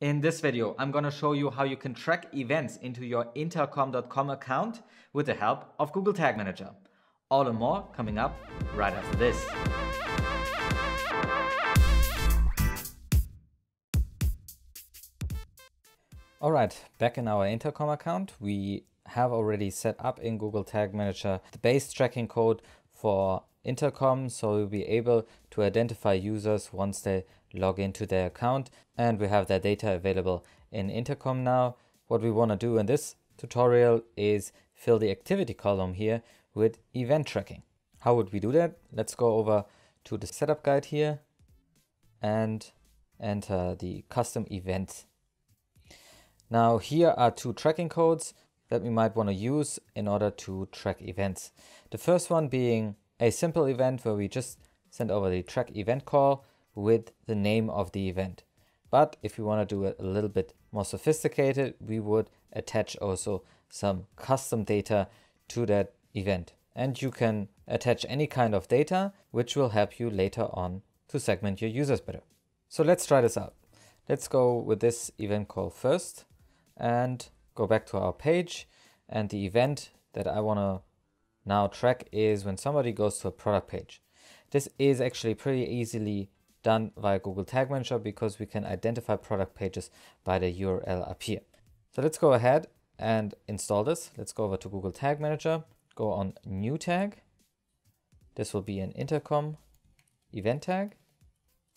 In this video, I'm going to show you how you can track events into your intercom.com account with the help of Google Tag Manager. All and more coming up right after this. Alright, back in our intercom account, we have already set up in Google Tag Manager the base tracking code for intercom so we'll be able to identify users once they log into their account. And we have their data available in intercom now. What we want to do in this tutorial is fill the activity column here with event tracking. How would we do that? Let's go over to the setup guide here and enter the custom event. Now here are two tracking codes that we might want to use in order to track events. The first one being a simple event where we just send over the track event call with the name of the event. But if we want to do it a little bit more sophisticated, we would attach also some custom data to that event. And you can attach any kind of data, which will help you later on to segment your users better. So let's try this out. Let's go with this event call first and go back to our page. And the event that I want to now track is when somebody goes to a product page. This is actually pretty easily done via Google Tag Manager because we can identify product pages by the URL up here. So let's go ahead and install this. Let's go over to Google Tag Manager, go on new tag. This will be an intercom event tag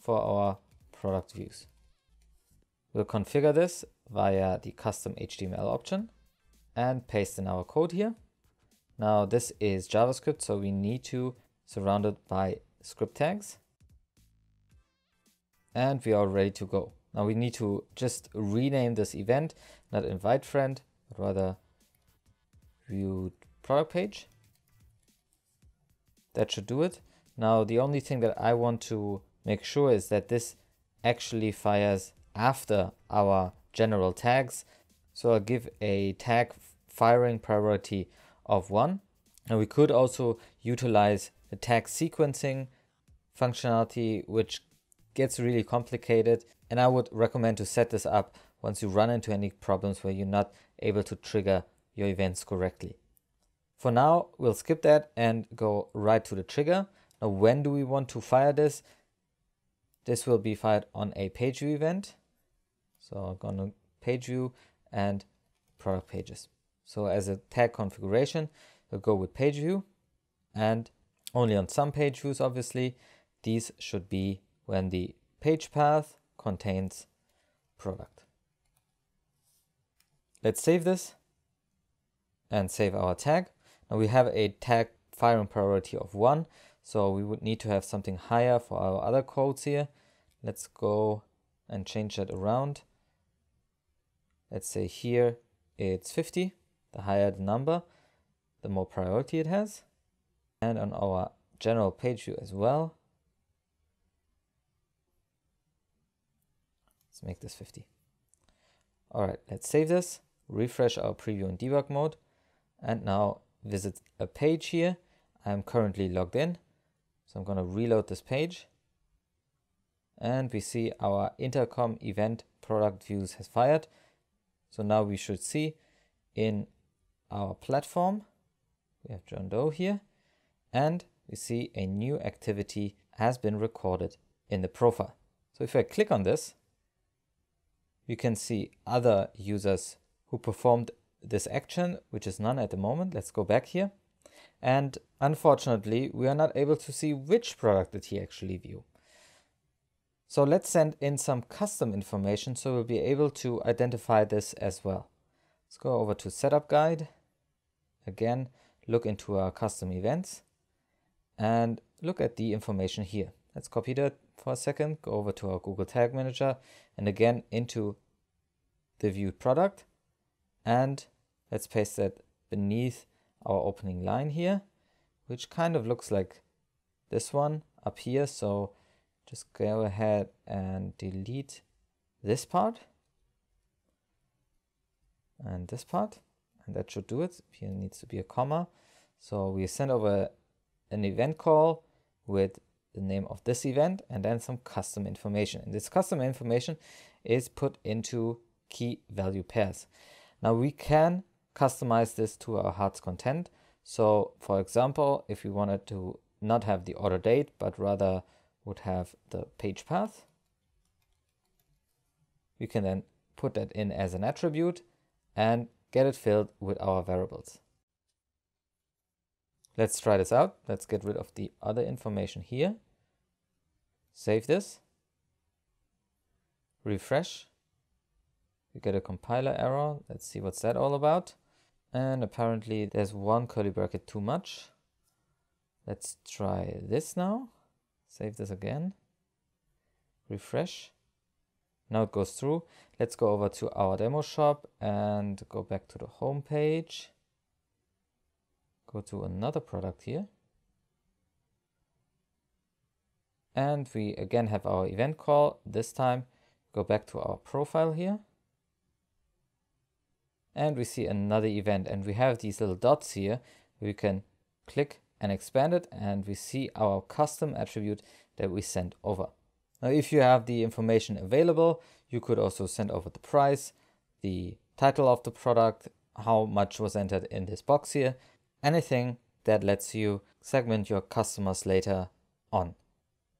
for our product views. We'll configure this via the custom HTML option and paste in our code here. Now this is JavaScript, so we need to surround it by script tags. And we are ready to go. Now we need to just rename this event, not invite friend, but rather view product page. That should do it. Now the only thing that I want to make sure is that this actually fires after our general tags. So I'll give a tag firing priority of one. And we could also utilize the tag sequencing functionality, which gets really complicated. And I would recommend to set this up once you run into any problems where you're not able to trigger your events correctly. For now, we'll skip that and go right to the trigger. Now, when do we want to fire this? This will be fired on a page view event. So I'm going to page view and product pages. So as a tag configuration, we'll go with page view and only on some page views, obviously, these should be when the page path contains product. Let's save this and save our tag. Now we have a tag firing priority of one, so we would need to have something higher for our other codes here. Let's go and change that around. Let's say here it's 50 the higher the number, the more priority it has. And on our general page view as well. Let's make this 50. All right, let's save this, refresh our preview in debug mode, and now visit a page here. I'm currently logged in, so I'm going to reload this page. And we see our intercom event product views has fired. So now we should see in our platform. We have John Doe here. And we see a new activity has been recorded in the profile. So if I click on this, you can see other users who performed this action, which is none at the moment. Let's go back here. And unfortunately, we are not able to see which product did he actually view. So let's send in some custom information so we'll be able to identify this as well. Let's go over to setup guide Again, look into our custom events and look at the information here. Let's copy that for a second, go over to our Google Tag Manager and again into the viewed product and let's paste that beneath our opening line here, which kind of looks like this one up here. So just go ahead and delete this part and this part and that should do it. Here needs to be a comma. So we send over an event call with the name of this event and then some custom information. And this custom information is put into key value pairs. Now we can customize this to our heart's content. So for example, if we wanted to not have the order date, but rather would have the page path, we can then put that in as an attribute and get it filled with our variables. Let's try this out. Let's get rid of the other information here. Save this. Refresh. We get a compiler error. Let's see what's that all about. And apparently there's one curly bracket too much. Let's try this now. Save this again. Refresh. Now it goes through. Let's go over to our demo shop and go back to the home page. Go to another product here. And we again have our event call. This time go back to our profile here. And we see another event and we have these little dots here. We can click and expand it and we see our custom attribute that we sent over. Now, if you have the information available, you could also send over the price, the title of the product, how much was entered in this box here, anything that lets you segment your customers later on.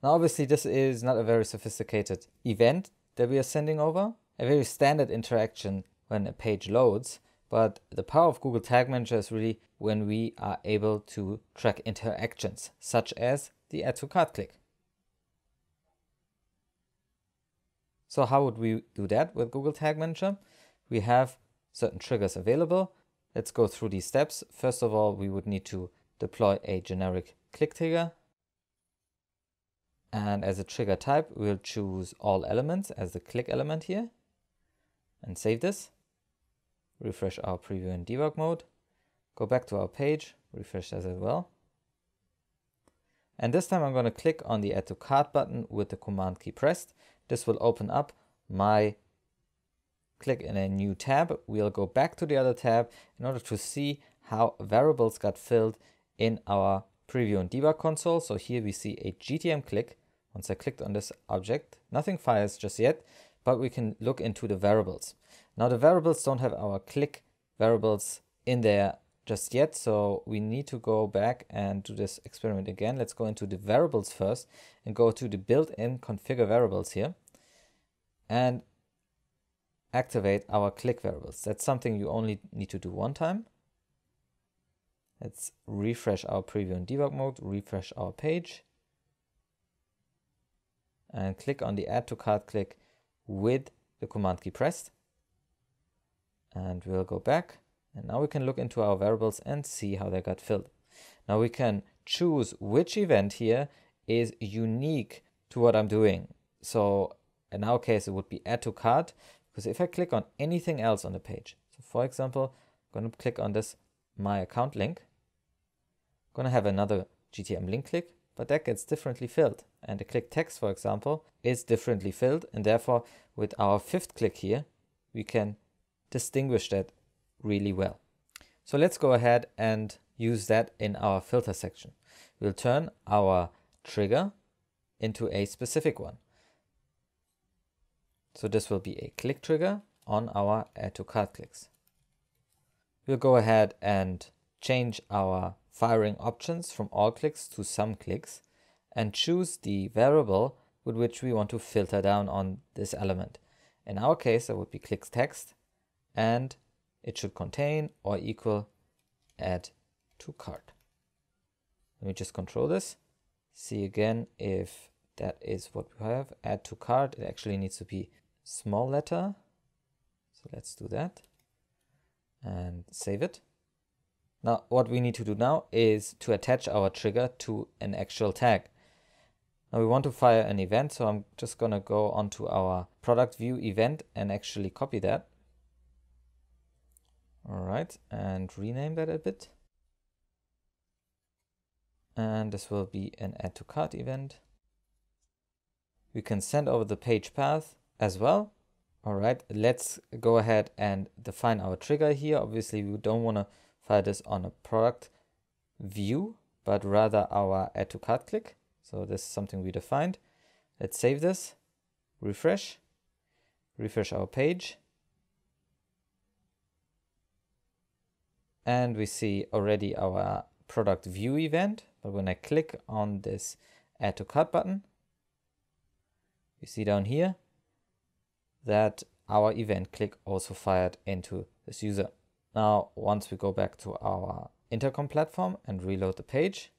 Now, obviously, this is not a very sophisticated event that we are sending over, a very standard interaction when a page loads, but the power of Google Tag Manager is really when we are able to track interactions, such as the add to cart click. So how would we do that with Google Tag Manager? We have certain triggers available. Let's go through these steps. First of all, we would need to deploy a generic click trigger. And as a trigger type, we'll choose all elements as the click element here and save this. Refresh our preview and debug mode. Go back to our page, refresh that as well. And this time I'm going to click on the add to cart button with the command key pressed this will open up my click in a new tab. We'll go back to the other tab in order to see how variables got filled in our preview and debug console. So here we see a GTM click. Once I clicked on this object, nothing fires just yet, but we can look into the variables. Now the variables don't have our click variables in there just yet, so we need to go back and do this experiment again. Let's go into the variables first and go to the built-in configure variables here and activate our click variables. That's something you only need to do one time. Let's refresh our preview and debug mode, refresh our page, and click on the add to cart click with the command key pressed. And we'll go back. And now we can look into our variables and see how they got filled. Now we can choose which event here is unique to what I'm doing. So in our case, it would be add to cart because if I click on anything else on the page, so for example, I'm going to click on this my account link, I'm going to have another GTM link click, but that gets differently filled. And the click text, for example, is differently filled. And therefore, with our fifth click here, we can distinguish that really well. So let's go ahead and use that in our filter section. We'll turn our trigger into a specific one. So this will be a click trigger on our add to cart clicks. We'll go ahead and change our firing options from all clicks to some clicks and choose the variable with which we want to filter down on this element. In our case, that would be clicks text and it should contain or equal add to cart. Let me just control this. See again if that is what we have. Add to cart, it actually needs to be small letter. So let's do that and save it. Now what we need to do now is to attach our trigger to an actual tag. Now we want to fire an event, so I'm just gonna go onto our product view event and actually copy that. All right, and rename that a bit. And this will be an add to cart event. We can send over the page path as well. All right, let's go ahead and define our trigger here. Obviously, we don't want to fire this on a product view, but rather our add to cart click. So this is something we defined. Let's save this, refresh, refresh our page. And we see already our product view event. But when I click on this add to cart button, you see down here that our event click also fired into this user. Now, once we go back to our intercom platform and reload the page,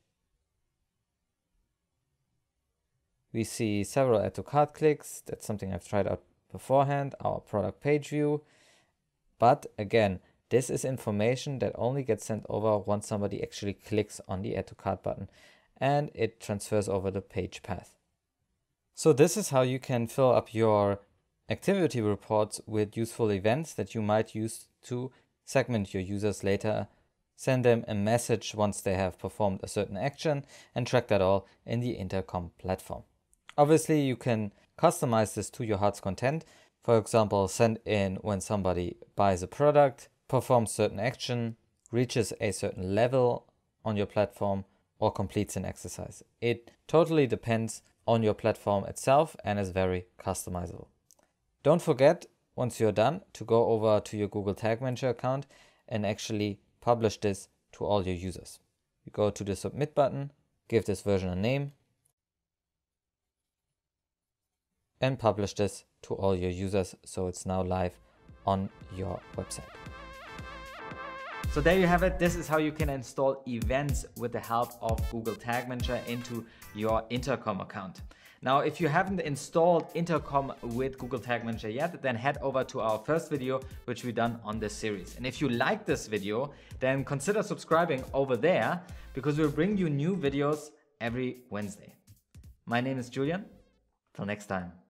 we see several add to cart clicks. That's something I've tried out beforehand, our product page view. But again, this is information that only gets sent over once somebody actually clicks on the add to cart button and it transfers over the page path. So this is how you can fill up your activity reports with useful events that you might use to segment your users later, send them a message once they have performed a certain action, and track that all in the Intercom platform. Obviously, you can customize this to your heart's content. For example, send in when somebody buys a product, performs certain action, reaches a certain level on your platform, or completes an exercise. It totally depends on your platform itself and is very customizable. Don't forget, once you're done, to go over to your Google Tag Manager account and actually publish this to all your users. You go to the submit button, give this version a name, and publish this to all your users so it's now live on your website. So there you have it. This is how you can install events with the help of Google Tag Manager into your Intercom account. Now, if you haven't installed Intercom with Google Tag Manager yet, then head over to our first video, which we've done on this series. And if you like this video, then consider subscribing over there because we'll bring you new videos every Wednesday. My name is Julian. Till next time.